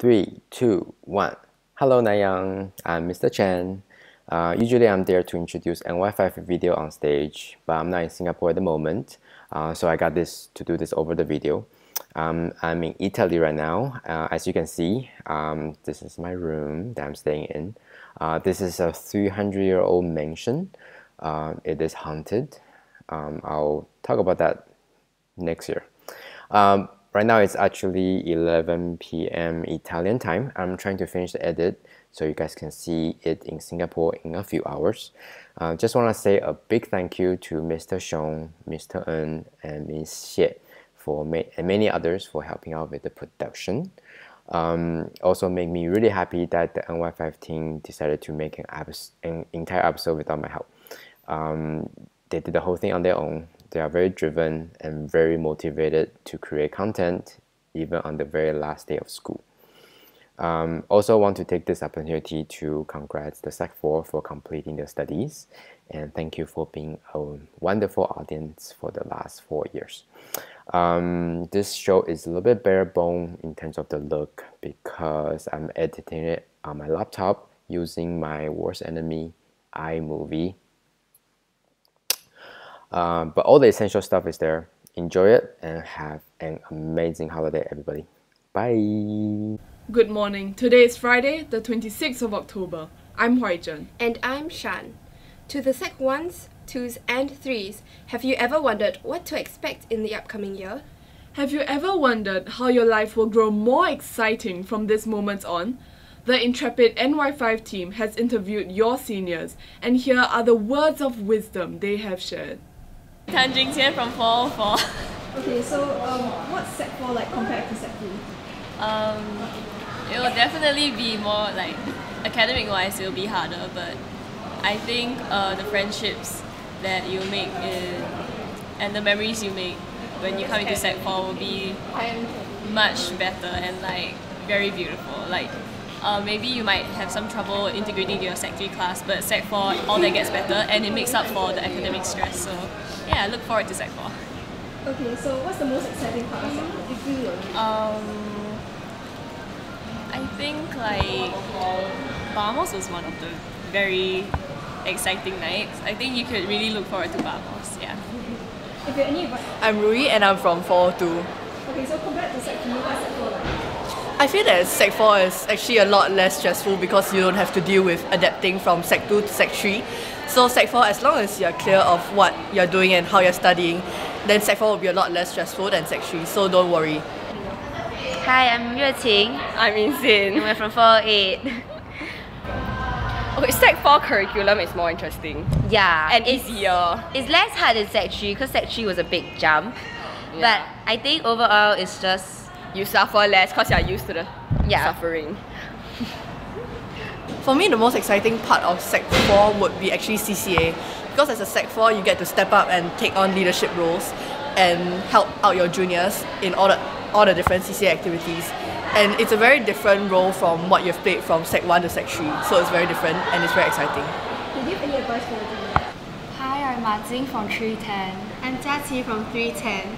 Three, two, one. Hello, Nanyang. I'm Mr. Chen. Uh, usually, I'm there to introduce NY5 video on stage, but I'm not in Singapore at the moment, uh, so I got this to do this over the video. Um, I'm in Italy right now. Uh, as you can see, um, this is my room that I'm staying in. Uh, this is a 300-year-old mansion. Uh, it is haunted. Um, I'll talk about that next year. Right now it's actually 11 p.m. Italian time. I'm trying to finish the edit so you guys can see it in Singapore in a few hours. Uh, just want to say a big thank you to Mr. Xiong, Mr. Ng, and Ms. Xie for and many others for helping out with the production. Um, also made me really happy that the NY5 team decided to make an, an entire episode without my help. Um, they did the whole thing on their own. They are very driven and very motivated to create content even on the very last day of school. Um, also want to take this opportunity to congrats the Sec 4 for completing their studies and thank you for being a wonderful audience for the last four years. Um, this show is a little bit bare bone in terms of the look because I'm editing it on my laptop using my worst enemy iMovie um, but all the essential stuff is there. Enjoy it and have an amazing holiday, everybody. Bye. Good morning. Today is Friday, the 26th of October. I'm Huaizhen. And I'm Shan. To the Sec 1s, 2s, and 3s, have you ever wondered what to expect in the upcoming year? Have you ever wondered how your life will grow more exciting from this moment on? The intrepid NY5 team has interviewed your seniors, and here are the words of wisdom they have shared. Tan Jingqian from 404. Okay, so um, what's Sec 4 like compared to Sec 3? Um, it will definitely be more like academic wise, it will be harder, but I think uh, the friendships that you make in, and the memories you make when you come into Sec 4 will be much better and like very beautiful. Like uh, maybe you might have some trouble integrating to your Sec 3 class, but Sec 4 all that gets better and it makes up for the academic stress. So yeah, I look forward to Sec 4. Okay, so what's the most exciting part of Sec 4? Um, I think like Bamos was one of the very exciting nights. I think you could really look forward to Bamos, yeah. If you're any I'm Rui and I'm from 402. Okay, so compared to Sec 3, what's Sec 4 like? I feel that Sec 4 is actually a lot less stressful because you don't have to deal with adapting from Sec 2 to Sec 3. So Sec 4, as long as you're clear of what you're doing and how you're studying, then Sec 4 will be a lot less stressful than Sec 3, so don't worry. Hi, I'm Yue Qing. I'm Insin. And we're from 408. Okay, Sec 4 curriculum is more interesting. Yeah. And it's, easier. It's less hard than Sec 3 because Sec 3 was a big jump. Yeah. But I think overall it's just... You suffer less because you're used to the yeah. suffering. For me, the most exciting part of Sec 4 would be actually CCA. Because as a Sec 4, you get to step up and take on leadership roles and help out your juniors in all the, all the different CCA activities. And it's a very different role from what you've played from Sec 1 to Sec 3. So it's very different and it's very exciting. Do you have any advice for your juniors? Hi, I'm Ma Jing from 310. I'm Jia Qi from 310.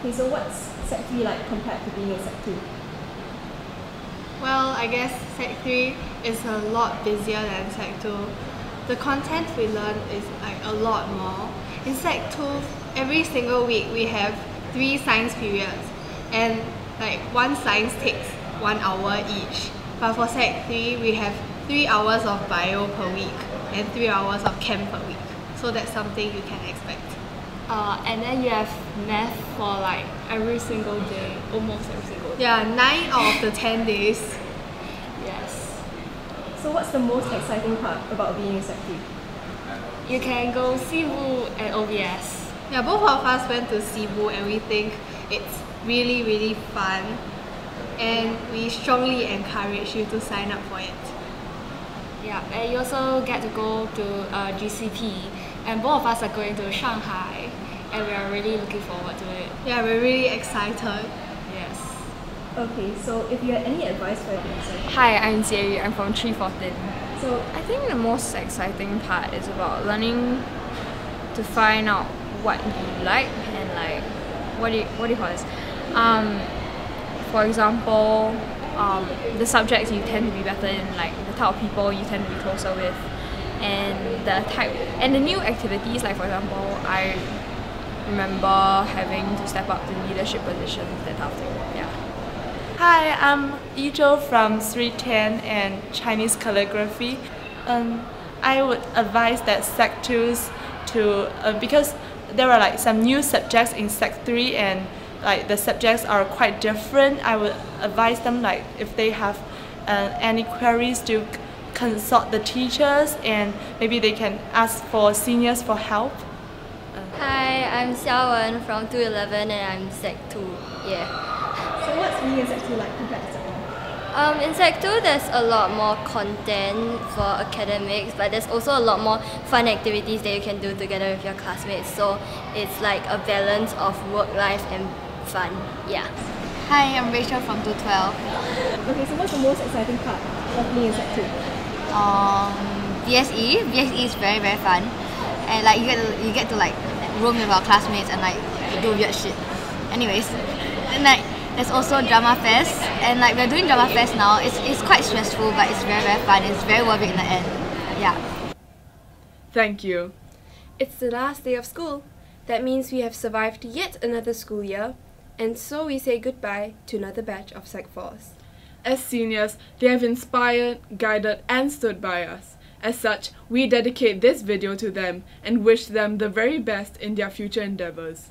Okay, so what's Sec 3 like compared to being a Sec 2? Well, I guess Sec 3 is a lot busier than Sec 2. The content we learn is like a lot more. In Sec 2, every single week we have three science periods and like one science takes one hour each. But for Sec 3, we have three hours of bio per week and three hours of chem per week. So that's something you can expect. Uh, and then you have math for like every single day, almost every single day. Yeah, nine out of the ten days. Yes. So what's the most exciting part about being a Sec 3? You can go Cebu and OBS. Yeah, both of us went to Cebu and we think it's really really fun and we strongly encourage you to sign up for it. Yeah, and you also get to go to uh, GCP and both of us are going to Shanghai and we are really looking forward to it. Yeah, we're really excited. Yes. Okay, so if you had any advice for your Hi, I'm Jie I'm from 314. So I think the most exciting part is about learning to find out what you like and like what do you, what do you call this? Um, for example, um, the subjects you tend to be better in, like the type of people you tend to be closer with, and the type and the new activities. Like for example, I remember having to step up to leadership positions, that type. Yeah. Hi, I'm Yizhou from 310 and Chinese calligraphy. Um, I would advise that Sec 2s to, uh, because there are like some new subjects in Sec 3 and like the subjects are quite different, I would advise them like if they have uh, any queries to consult the teachers and maybe they can ask for seniors for help. Hi, I'm Xiao Wen from 211 and I'm Sec 2. Yeah. So what's me in Sec 2 like compared to Sec 1? Um, in Sec 2, there's a lot more content for academics, but there's also a lot more fun activities that you can do together with your classmates. So it's like a balance of work life and fun. Yeah. Hi, I'm Rachel from 212. Okay, so what's the most exciting part of me in Sec 2? Um, BSE. VSE is very very fun, and like you get to, you get to like room with our classmates and like do weird shit. Anyways, and like there's also drama fest, and like we're doing drama fest now. It's it's quite stressful, but it's very very fun. It's very worth it in the end. Yeah. Thank you. It's the last day of school. That means we have survived yet another school year, and so we say goodbye to another batch of Sec 4s. As seniors, they have inspired, guided, and stood by us. As such, we dedicate this video to them and wish them the very best in their future endeavors.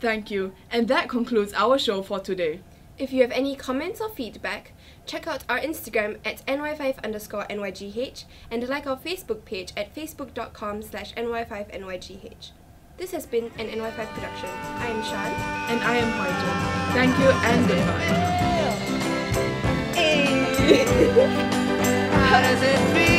Thank you. And that concludes our show for today. If you have any comments or feedback, check out our Instagram at ny5 underscore nygh and like our Facebook page at facebook.com slash ny5nygh. This has been an NY5 production. I am Shan. And I am Huaijun. Thank you and goodbye. How does it feel?